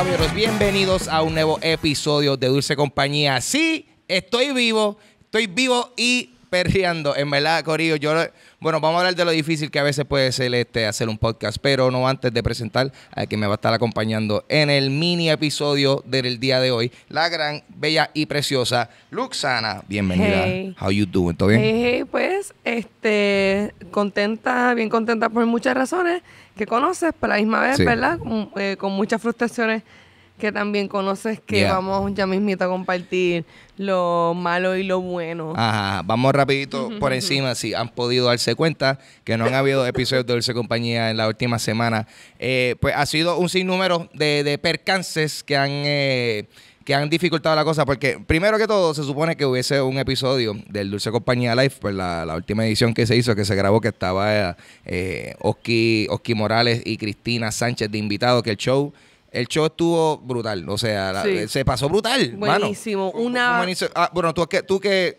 caballeros, bienvenidos a un nuevo episodio de Dulce Compañía. Sí, estoy vivo, estoy vivo y perreando. En verdad, Corillo, yo, bueno, vamos a hablar de lo difícil que a veces puede ser este, hacer un podcast, pero no antes de presentar a quien me va a estar acompañando en el mini episodio del día de hoy, la gran, bella y preciosa Luxana. Bienvenida. Hey. How you doing? ¿Todo bien? Hey, hey, pues, este, contenta, bien contenta por muchas razones que conoces, pero a la misma vez, Sí. ¿verdad? Con, eh, con muchas frustraciones que también conoces que Yeah. vamos ya mismito a compartir lo malo y lo bueno. Ajá, vamos rapidito por encima si han podido darse cuenta que no han habido episodios de Dulce Compañía en la última semana. Eh, pues ha sido un sinnúmero de, de percances que han, eh, que han dificultado la cosa porque primero que todo se supone que hubiese un episodio del Dulce Compañía Live, pues la, la última edición que se hizo, que se grabó, que estaba eh, Oski, Oski Morales y Cristina Sánchez de invitado, que el show... El show estuvo brutal, o sea, la- Sí. se pasó brutal. Buenísimo, ¿Cómo- una- inició? Ah, bueno, tú que, tú que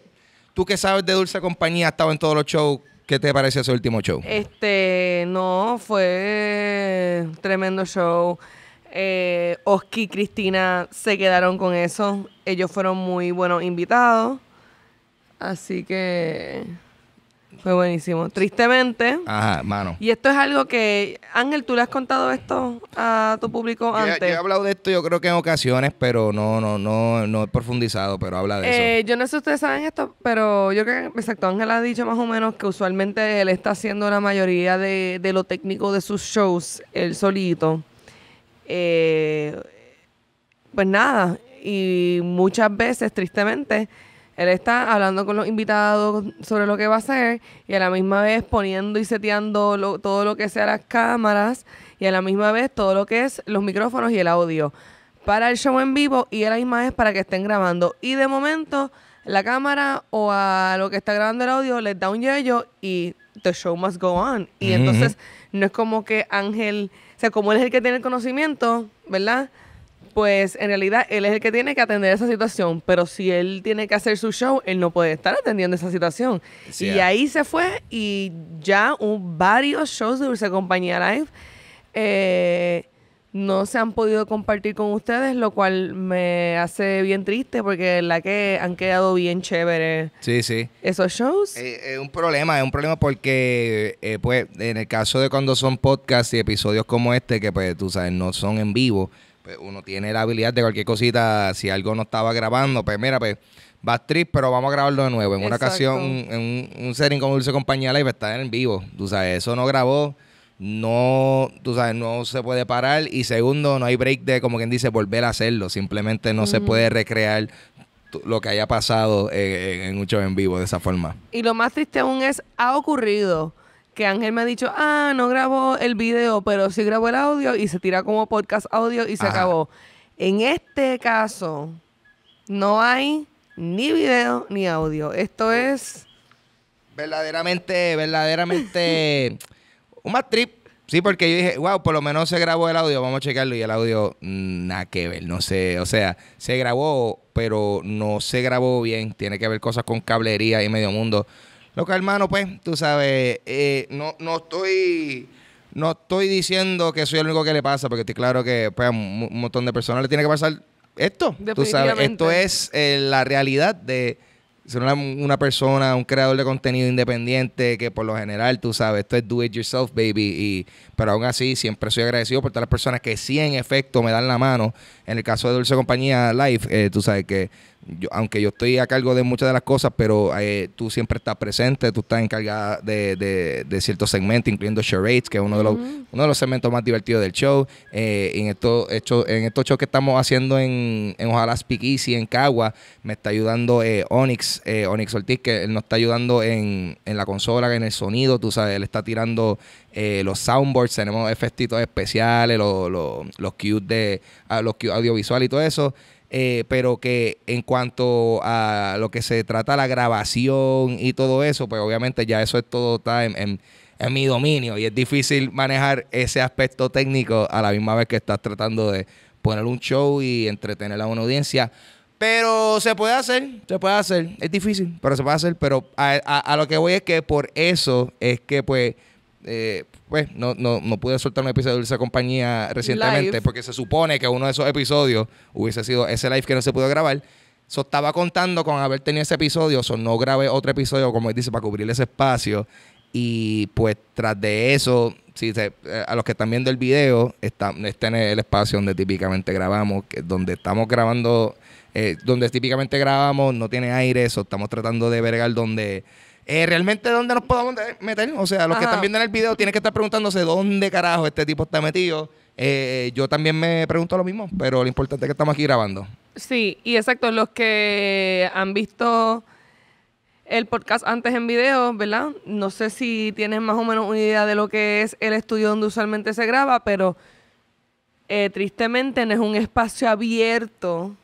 tú que sabes de Dulce Compañía, has estado en todos los shows. ¿Qué te parece ese último show? Este, no, fue tremendo show. Eh, Oski y Cristina se quedaron con eso. Ellos fueron muy buenos invitados. Así que fue buenísimo. Tristemente. Ajá, mano. Y esto es algo que, Ángel, ¿tú le has contado esto a tu público Yo, he- yo antes? he hablado de esto, yo creo que en ocasiones, pero no, no, no, no he profundizado, pero habla de eso. Eh, yo no sé si ustedes saben esto, pero yo creo que, exacto, Ángel ha dicho más o menos que usualmente él está haciendo la mayoría de, de lo técnico de sus shows, él solito. Eh, pues nada, y muchas veces, tristemente, él está hablando con los invitados sobre lo que va a hacer y a la misma vez poniendo y seteando lo- todo lo que sea las cámaras y a la misma vez todo lo que es los micrófonos y el audio para el show en vivo y a la misma vez para que estén grabando. Y de momento la cámara o a lo que está grabando el audio les da un yello y the show must go on. Y entonces no es como que Ángel, o sea, como él es el que tiene el conocimiento, ¿verdad? Pues en realidad él es el que tiene que atender esa situación, pero si él tiene que hacer su show, él no puede estar atendiendo esa situación. Sí, y ah. ahí se fue y ya un- varios shows de Dulce Compañía Live eh, no se han podido compartir con ustedes, lo cual me hace bien triste porque la que han quedado bien chéveres Sí, sí. esos shows. Eh, Es un problema, es un problema porque, eh, pues, en el caso de cuando son podcasts y episodios como este, que, pues, tú sabes, no son en vivo, pues uno tiene la habilidad de cualquier cosita, si algo no estaba grabando, pues, mira, pues, va trip, pero vamos a grabarlo de nuevo. En una ocasión, en un, un setting como Dulce Compañía Live, está en vivo, tú sabes, eso no grabó, no, tú sabes, no se puede parar, y segundo, no hay break de, como quien dice, volver a hacerlo, simplemente no se puede recrear lo que haya pasado eh, en un show en vivo de esa forma. Y lo más triste aún es, ha ocurrido que Ángel me ha dicho, ah, no grabó el video, pero sí grabó el audio y se tira como podcast audio y se Ajá. acabó. En este caso, no hay ni video ni audio. Esto es... verdaderamente, verdaderamente un más trip. Sí, porque yo dije, wow, por lo menos se grabó el audio, vamos a checarlo. Y el audio, mm, nada que ver, no sé. O sea, se grabó, pero no se grabó bien. Tiene que ver cosas con cablería y medio mundo. Lo que, hermano, pues, tú sabes, eh, no, no estoy. No estoy diciendo que soy el único que le pasa, porque estoy claro que pues, a un, un montón de personas le tiene que pasar esto. Tú sabes, esto es eh, la realidad de ser una, una persona, un creador de contenido independiente que por lo general, tú sabes, esto es do it yourself, baby. Y, pero aún así, siempre soy agradecido por todas las personas que sí, en efecto, me dan la mano. En el caso de Dulce Compañía Live, eh, tú sabes que yo, aunque yo estoy a cargo de muchas de las cosas, pero eh, tú siempre estás presente, tú estás encargada de, de, de ciertos segmentos, incluyendo charades, que es uno de los, uno de los segmentos más divertidos del show. Eh, en, estos hecho, en estos shows que estamos haciendo en, en Ojalá Speak Easy, en Cagua, me está ayudando eh, Onyx, eh, Onyx Ortiz, que él nos está ayudando en, en la consola, en el sonido, tú sabes, él está tirando eh, los soundboards, tenemos efectitos especiales, los, los, los cues de ah, los cues audiovisuales y todo eso. Eh, pero que en cuanto a lo que se trata la grabación y todo eso, pues obviamente ya eso es todo está en, en- mi dominio y es difícil manejar ese aspecto técnico a la misma vez que estás tratando de poner un show y entretener a una audiencia. Pero se puede hacer, se puede hacer. Es difícil, pero se puede hacer. Pero a- a lo que voy es que por eso es que pues eh, pues no, no, no pude soltar un episodio de Dulce Compañía recientemente Live. porque se supone que uno de esos episodios hubiese sido ese live que no se pudo grabar. So, estaba contando con haber tenido ese episodio, so, no grabé otro episodio, como él dice, para cubrir ese espacio. Y pues tras de eso, si se- eh, a los que están viendo el video, está, está en el espacio donde típicamente grabamos, que donde estamos grabando, eh, donde típicamente grabamos, no tiene aire, eso estamos tratando de vergar donde... eh, realmente dónde nos podemos de- meter. O sea, los que están viendo en el video tienen que estar preguntándose dónde carajo este tipo está metido. Eh, yo también me pregunto lo mismo, pero lo importante es que estamos aquí grabando. Sí, y exacto, los que han visto el podcast antes en video, ¿verdad? No sé si tienes más o menos una idea de lo que es el estudio donde usualmente se graba, pero eh, tristemente no es un espacio abierto,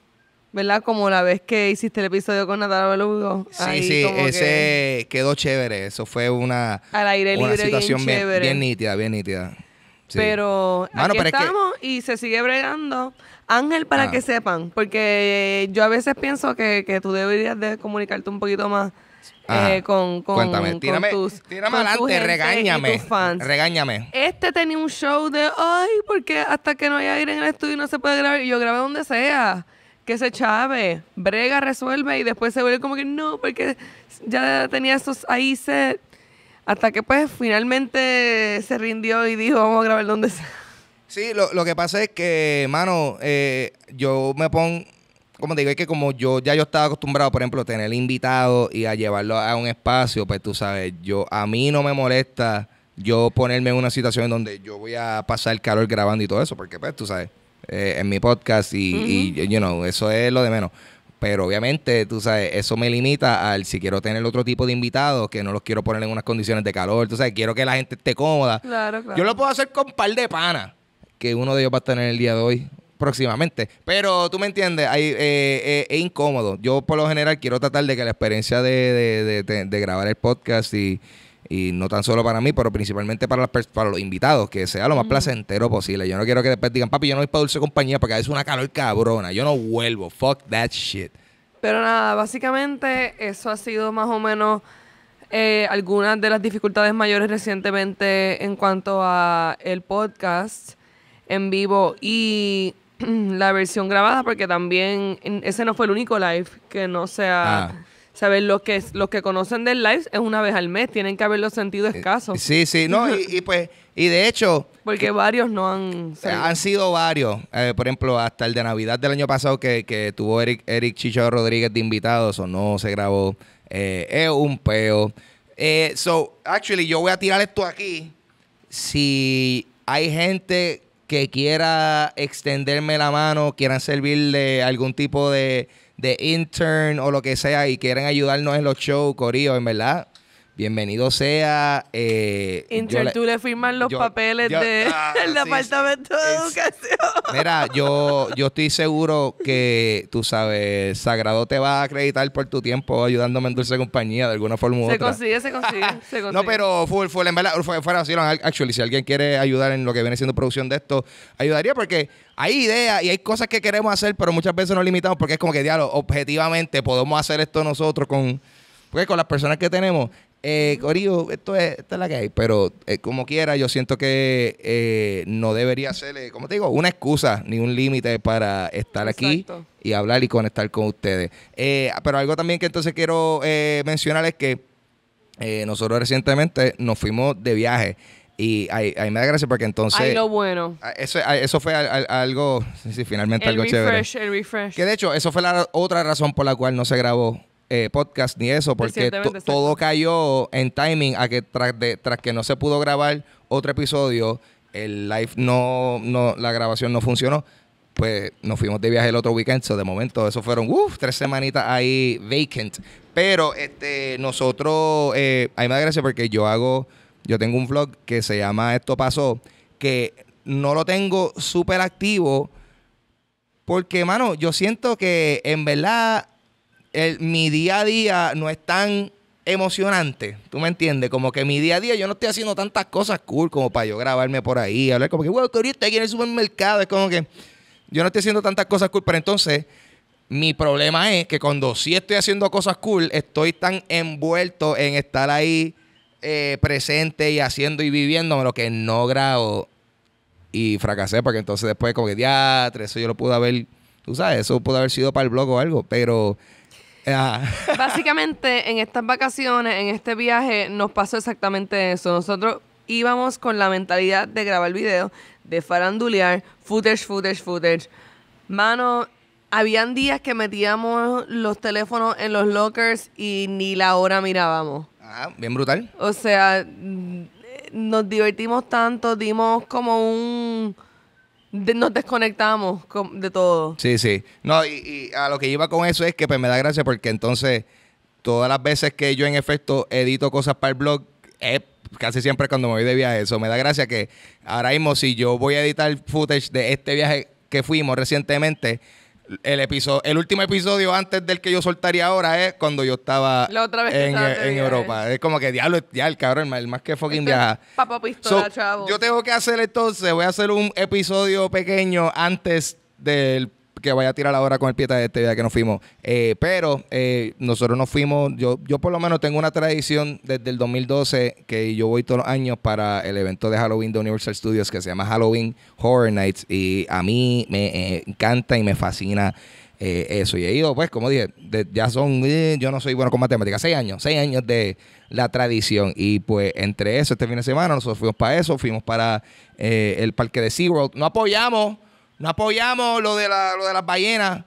¿verdad? Como la vez que hiciste el episodio con Natalia Belugo. Sí, Ahí sí, como que ese quedó chévere. Eso fue una, Al aire una libre, bien situación bien, nítida, bien nítida. Sí. Pero Mano, aquí pero es que- estamos y se sigue bregando. Ángel, para Ah. que sepan, porque yo a veces pienso que, que tú deberías de comunicarte un poquito más eh, con, con, Cuéntame, con tírame, tus, tírame con adelante, regáñame. fans. Regáñame. Este tenía un show de, ay, porque hasta que no haya aire en el estudio no se puede grabar. Y yo grabé donde sea. Que se chave, brega, resuelve y después se vuelve como que no, porque ya tenía esos ahí set. Hasta que pues finalmente se rindió y dijo, vamos a grabar donde sea. Sí, lo, lo que pasa es que, mano, eh, yo me pongo, como te digo, es que como yo ya yo estaba acostumbrado, por ejemplo, a tener invitados y a llevarlo a un espacio, pues tú sabes, yo a mí no me molesta yo ponerme en una situación en donde yo voy a pasar calor grabando y todo eso, porque pues tú sabes, eh, en mi podcast y, y, you know, eso es lo de menos. Pero obviamente, tú sabes, eso me limita al si quiero tener otro tipo de invitados, que no los quiero poner en unas condiciones de calor, tú sabes, quiero que la gente esté cómoda. Claro, claro. Yo lo puedo hacer con un par de panas, que uno de ellos va a tener el día de hoy próximamente. Pero tú me entiendes, hay, eh, eh, es incómodo. Yo por lo general quiero tratar de que la experiencia de- de- de grabar el podcast y, y no tan solo para mí, pero principalmente para, las para los invitados, que sea lo más placentero posible. Yo no quiero que después digan, papi, yo no voy para Dulce Compañía porque es una calor cabrona. Yo no vuelvo. Fuck that shit. Pero nada, básicamente eso ha sido más o menos eh, algunas de las dificultades mayores recientemente en cuanto a el podcast en vivo y la versión grabada, porque también ese no fue el único live que no sea... Ah. ¿Sabes? Los que, los que conocen del live es una vez al mes, tienen que haberlo sentido escaso. Sí, sí, no, y, y pues, y de hecho, Porque varios no han Eh, salido. Han sido varios. Eh, por ejemplo, hasta el de Navidad del año pasado que, que tuvo Eric, Eric Chicho Rodríguez de invitados o no se grabó. Eh, es un peo. Eh, so, actually, yo voy a tirar esto aquí. Si hay gente que quiera extenderme la mano, quieran servirle algún tipo de, de intern o lo que sea y quieren ayudarnos en los shows, Corillo, en verdad, bienvenido sea. Eh, Inter, tú le firman los yo- papeles del ah, sí, Departamento de. Educación. Mira, yo, yo estoy seguro que, tú sabes, Sagrado te va a acreditar por tu tiempo ayudándome en Dulce Compañía de alguna forma u Se otra. consigue, se consigue, se consigue. No, pero full, full, en verdad, fue, fuera así, actually, si alguien quiere ayudar en lo que viene siendo producción de esto, ayudaría porque hay ideas y hay cosas que queremos hacer, pero muchas veces nos limitamos porque es como que, diablo, objetivamente podemos hacer esto nosotros con, pues, con las personas que tenemos. Eh, Corillo, esto es, esta es la que hay, pero eh, como quiera, yo siento que eh, no debería ser, eh, como te digo, una excusa ni un límite para estar aquí Exacto. y hablar y conectar con ustedes. Eh, pero algo también que entonces quiero eh, mencionar es que nosotros recientemente nos fuimos de viaje y ahí, ahí me da gracia porque entonces... Ay, lo bueno. Eso, eso fue al- al- algo, sí, finalmente El algo chévere. refresh, el refresh. Que de hecho, eso fue la otra razón por la cual no se grabó eh, podcast ni eso, porque todo cayó en timing a que tras, de, tras que no se pudo grabar otro episodio, el live no, no, la grabación no funcionó. Pues nos fuimos de viaje el otro weekend, so de momento eso fueron uf, tres semanitas ahí vacant. Pero este nosotros, eh, a mí me da gracia porque yo hago, yo tengo un vlog que se llama Esto Pasó, que no lo tengo súper activo porque, mano, yo siento que en verdad mi día a día no es tan emocionante. ¿Tú me entiendes? Como que mi día a día yo no estoy haciendo tantas cosas cool como para yo grabarme por ahí, hablar como que, wow, que ahorita aquí en el supermercado. Es como que yo no estoy haciendo tantas cosas cool, pero entonces mi problema es que cuando sí estoy haciendo cosas cool, estoy tan envuelto en estar ahí eh, presente y haciendo y viviendo lo que no grabo y fracasé porque entonces después como que diatre, eso yo lo pude haber, tú sabes, eso pudo haber sido para el blog o algo, pero... ah, Básicamente, en estas vacaciones, en este viaje, nos pasó exactamente eso. Nosotros íbamos con la mentalidad de grabar video, de farandulear, footage, footage, footage. Mano, habían días que metíamos los teléfonos en los lockers y ni la hora mirábamos. ah, bien brutal. O sea, nos divertimos tanto, dimos como un... de- nos desconectamos com- de todo. Sí, sí. No, y, a lo que iba con eso es que pues me da gracia porque entonces todas las veces que yo en efecto edito cosas para el blog es casi siempre cuando me voy de viaje. Eso me da gracia que ahora mismo si yo voy a editar footage de este viaje que fuimos recientemente, el episodio, el último episodio antes del que yo soltaría ahora es cuando yo estaba La otra vez en. Europa. Es como que diablo, ya el cabrón, el más que fucking Este viaja. Papá pistola, So, chavo. yo tengo que hacer entonces, voy a hacer un episodio pequeño antes del que vaya a tirar ahora con el pie de este día que nos fuimos. Eh, pero eh, nosotros nos fuimos, yo, yo por lo menos tengo una tradición desde el 2012 que yo voy todos los años para el evento de Halloween de Universal Studios que se llama Halloween Horror Nights y a mí me eh, encanta y me fascina eh, eso. Y he ido, pues, como dije, ya son, yo no soy bueno con matemáticas, seis años, seis años de la tradición. Y pues, entre eso, este fin de semana, nosotros fuimos para eso, fuimos para el parque de SeaWorld. No apoyamos, no apoyamos lo de, la, lo de las ballenas.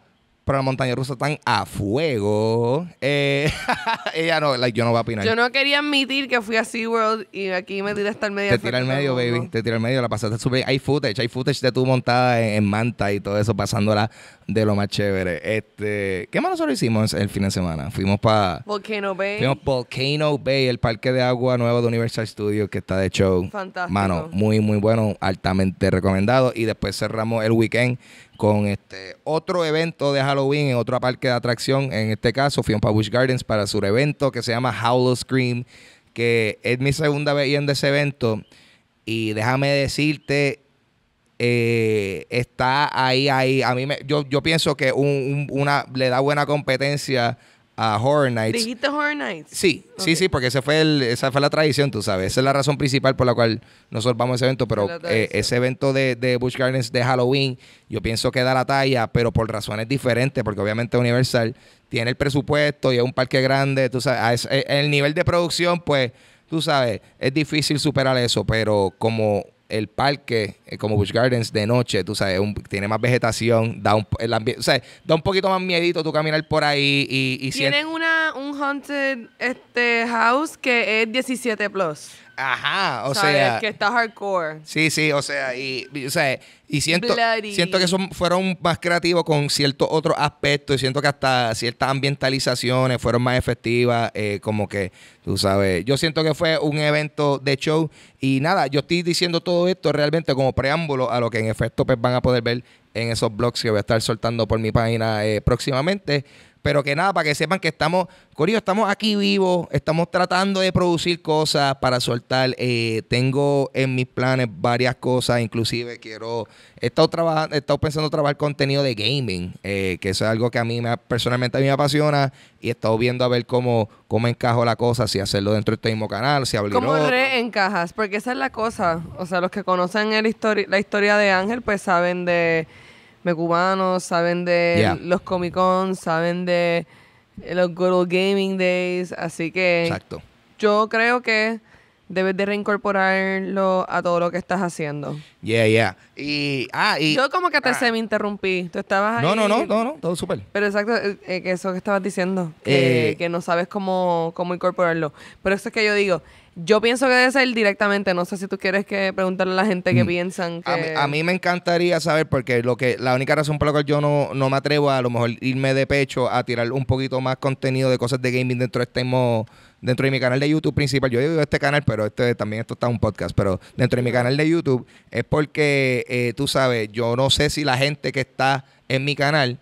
Pero las montañas rusas están a fuego. Eh, ella no, like, yo no voy a opinar. Yo no quería admitir que fui a SeaWorld y aquí me tiré hasta el medio. Te tira al medio, baby. Te tira al medio, la pasaste súper. Hay footage, hay footage de tú montada en, en manta y todo eso, pasándola de lo más chévere. Este, ¿Qué más nosotros hicimos el fin de semana? Fuimos para. Volcano Bay. Fuimos Volcano Bay, el parque de agua nuevo de Universal Studios que está de show. Fantástico. Mano, muy, muy bueno, altamente recomendado. Y después cerramos el weekend con este otro evento de Halloween en otro parque de atracción. En este caso, fuimos para Busch Gardens para su evento que se llama Howlo Scream, que es mi segunda vez yendo a ese evento. Y déjame decirte, eh, está ahí, ahí. A mí me, yo, yo pienso que un- un- una le da buena competencia a Horror Nights. ¿Dijiste Horror Nights? Sí, sí, sí, porque ese fue el, esa fue la tradición, tú sabes. Esa es la razón principal por la cual nosotros vamos a ese evento. Pero eh, ese evento de, de Busch Gardens de Halloween, yo pienso que da la talla, pero por razones diferentes, porque obviamente Universal tiene el presupuesto y es un parque grande, tú sabes. eh, el nivel de producción, pues, tú sabes, es difícil superar eso, pero como el parque, eh, como Busch Gardens de noche, tú sabes, un- tiene más vegetación, da un, el ambi- o sea, da un poquito más miedito tú caminar por ahí y, y Tienen una, un haunted este, house que es 17 plus. Ajá, o ¿sabes? sea, Que está hardcore. sí, sí, o sea, y, y, o sea, y siento, Bloody. siento que son, fueron más creativos con ciertos otros aspectos y siento que hasta ciertas ambientalizaciones fueron más efectivas, eh, como que, tú sabes, yo siento que fue un evento de show y nada, yo estoy diciendo todo esto realmente como preámbulo a lo que en efecto pues, van a poder ver en esos blogs que voy a estar soltando por mi página eh, próximamente. Pero que nada, para que sepan que estamos, Corillo, estamos aquí vivos, estamos tratando de producir cosas para soltar. Eh, tengo en mis planes varias cosas, inclusive quiero, he estado trabajando, he estado pensando trabajar contenido de gaming, eh, que eso es algo que a mí me, personalmente a mí me apasiona y he estado viendo a ver cómo, cómo encajo la cosa, si hacerlo dentro de este mismo canal, si abrir ¿Cómo reencajas? Porque esa es la cosa. O sea, los que conocen el histori- la historia de Ángel, pues saben de Mecubanos, saben de Yeah. los Comic Con, saben de eh, los Good Old Gaming Days. Así que Exacto. yo creo que debes de reincorporarlo a todo lo que estás haciendo. Yeah, yeah. Y, ah, y... yo como que te ah. semi interrumpí. Tú estabas ahí. no, no, no, no, no, todo súper. Pero exacto, eh, eh, que eso que estabas diciendo, que, Eh, que no sabes cómo, cómo incorporarlo. Pero eso es que yo digo, yo pienso que debe ser directamente, no sé si tú quieres que preguntarle a la gente qué Mm. piensan que... A mí, a mí me encantaría saber, porque lo que la única razón por la cual yo no, no me atrevo a, a lo mejor irme de pecho a tirar un poquito más contenido de cosas de gaming dentro de este mismo- dentro de mi canal de YouTube principal. Yo digo este canal, pero este también esto está un podcast, pero dentro de mi canal de YouTube es porque eh, tú sabes, yo no sé si la gente que está en mi canal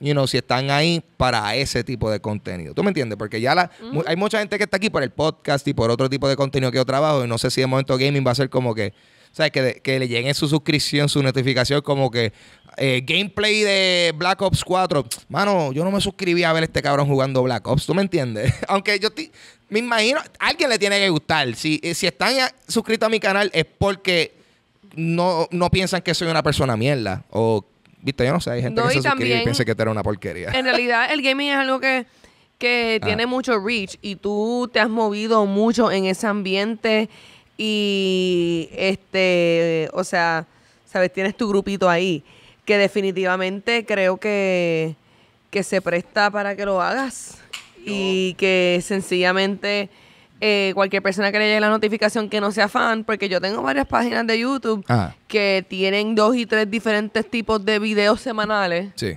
you know, si están ahí para ese tipo de contenido. ¿Tú me entiendes? Porque ya la, hay mucha gente que está aquí por el podcast y por otro tipo de contenido que yo trabajo y no sé si de momento gaming va a ser como que, ¿sabes? Que, de- que le lleguen su suscripción, su notificación como que eh, gameplay de Black Ops 4. Mano, yo no me suscribí a ver este cabrón jugando Black Ops. ¿Tú me entiendes? Aunque yo ti- me imagino, a alguien le tiene que gustar. Si, eh, si están suscritos a mi canal es porque no, no piensan que soy una persona mierda. O, viste, yo no sé, hay gente No, que se suscribe y piensa que tú eres una porquería. En realidad, el gaming es algo que, que Ah. tiene mucho reach y tú te has movido mucho en ese ambiente y, este, o sea, sabes, tienes tu grupito ahí que definitivamente creo que, que se presta para que lo hagas y que sencillamente eh, cualquier persona que le llegue la notificación que no sea fan, porque yo tengo varias páginas de YouTube Ajá. que tienen dos y tres diferentes tipos de videos semanales. Sí.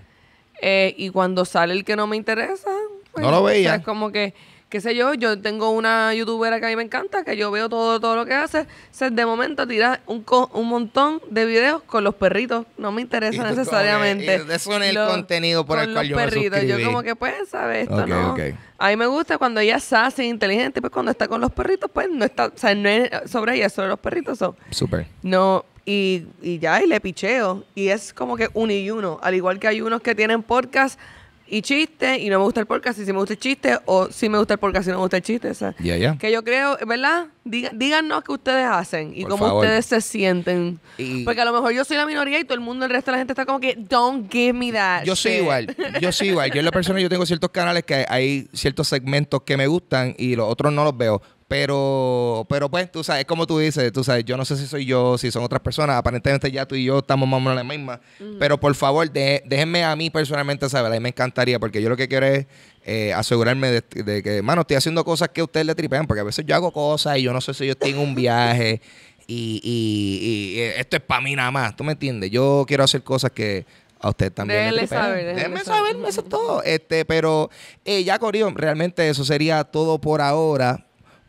Eh, y cuando sale el que no me interesa, pues, No lo veía. o sea, es como que, qué sé yo, yo tengo una youtubera que a mí me encanta, que yo veo todo, todo lo que hace. Se de momento tira un, co- un montón de videos con los perritos. No me interesa necesariamente. eh, eso no es el Lo- contenido por el con cual los yo perritos. Yo como que, pues, ¿sabes? Esto Ok, no. ok. A mí me gusta cuando ella es sassy, inteligente, pues cuando está con los perritos, pues no está, o sea, no es sobre ella, es sobre los perritos. so. Súper. No, y, y ya, y le picheo. Y es como que uno y uno. Al igual que hay unos que tienen podcast y chiste, y no me gusta el podcast y si me gusta el chiste, o si me gusta el podcast y no me gusta el chiste. o sea. Que yo creo, ¿verdad? Diga- díganos qué ustedes hacen y Por cómo favor. ustedes se sienten. Y- Porque a lo mejor yo soy la minoría y todo el mundo, el resto de la gente está como que, don't give me that. Yo soy shit". igual, yo soy igual. Yo en la persona yo tengo ciertos canales que hay ciertos segmentos que me gustan y los otros no los veo. Pero, pero pues, tú sabes, como tú dices, tú sabes, yo no sé si soy yo, si son otras personas. Aparentemente ya tú y yo estamos más o menos en la misma. Pero por favor, de- déjenme a mí personalmente saber. A mí me encantaría, porque yo lo que quiero es eh, asegurarme de, de que, mano, estoy haciendo cosas que ustedes le tripean. Porque a veces yo hago cosas y yo no sé si yo estoy en un viaje y, y- y, esto es para mí nada más. ¿Tú me entiendes? Yo quiero hacer cosas que a usted también le Déjenle saber, Déjenme saber. saber, eso es todo. Este, pero eh, ya, Corio, realmente eso sería todo por ahora.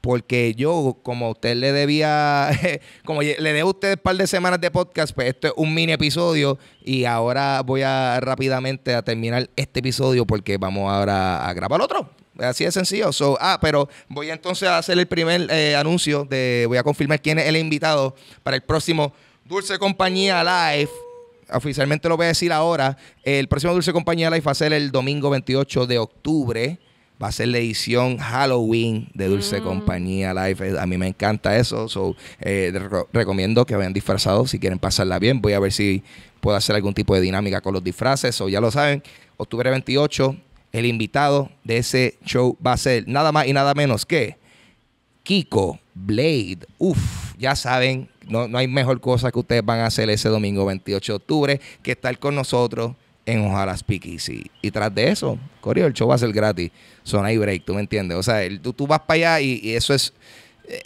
Porque yo, como usted le debía, como le debo a usted un par de semanas de podcast, pues esto es un mini episodio. Y ahora voy a rápidamente a terminar este episodio porque vamos ahora a grabar otro. Así de sencillo. So, ah, pero voy entonces a hacer el primer eh, anuncio de. Voy a confirmar quién es el invitado para el próximo Dulce Compañía Live oficialmente lo voy a decir ahora. El próximo Dulce Compañía Live va a ser el domingo 28 de octubre. Va a ser la edición Halloween de Dulce Compañía Live. Eh, A mí me encanta eso. So, eh, reco- recomiendo que vayan disfrazados si quieren pasarla bien. Voy a ver si puedo hacer algún tipo de dinámica con los disfraces. O ya lo saben, octubre 28, el invitado de ese show va a ser nada más y nada menos que Kiko Blade. Uf, ya saben, no, no hay mejor cosa que ustedes van a hacer ese domingo 28 de octubre que estar con nosotros en Ojalá Speakeasy. Y tras de eso, Corio, el show va a ser gratis. Zona y break, ¿tú me entiendes? O sea, el- tú, tú vas para allá y, y eso es... eh,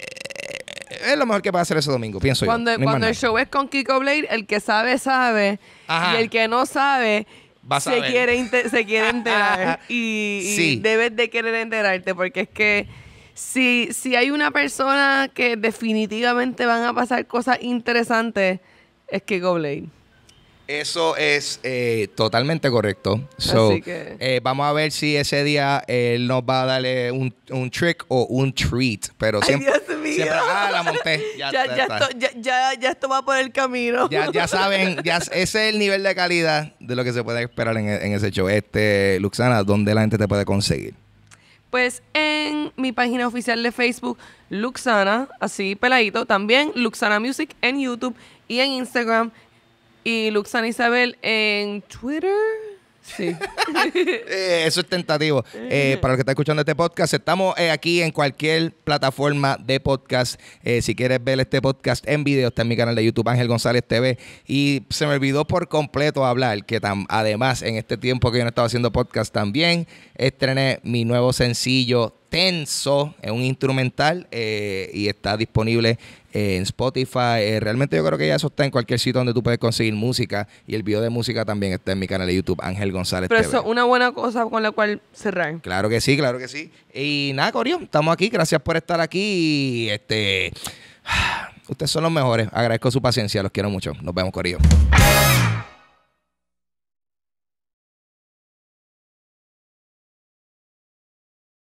es lo mejor que va a hacer ese domingo, pienso Cuando, yo. No cuando el show es con Kiko Blade, el que sabe, sabe. Ajá. Y el que no sabe, se quiere, se quiere enterar. y, y Sí. debes de querer enterarte, porque es que si, si hay una persona que definitivamente van a pasar cosas interesantes, es Kiko Blade. Eso es eh, totalmente correcto. So, Así que- eh, vamos a ver si ese día él nos va a darle un, un trick o un treat. Pero ¡Ay, siempre, Dios mío! siempre- ah, la monté. Ya, Ya, ya, esto, ya esto va por el camino. Ya, ya saben, ya, ese es el nivel de calidad de lo que se puede esperar en, en ese show. Este, Luxana, ¿dónde la gente te puede conseguir? Pues en mi página oficial de Facebook, Luxana, así peladito. También Luxana Music en YouTube y en Instagram. Y Luxana Isabel en Twitter. Sí. Eh, eso es tentativo. Eh, para los que están escuchando este podcast, estamos eh, aquí en cualquier plataforma de podcast. Eh, si quieres ver este podcast en video, está en mi canal de YouTube, Ángel González TV. Y se me olvidó por completo hablar que además en este tiempo que yo no estaba haciendo podcast también, estrené mi nuevo sencillo Tenso, es un instrumental eh, y está disponible en Spotify. Eh, realmente yo creo que ya eso está en cualquier sitio donde tú puedes conseguir música y el video de música también está en mi canal de YouTube, Ángel González Pero TV. eso es una buena cosa con la cual cerrar. Claro que sí, claro que sí. Y nada, Corio, estamos aquí. Gracias por estar aquí. Y este, ustedes son los mejores. Agradezco su paciencia. Los quiero mucho. Nos vemos, Corio.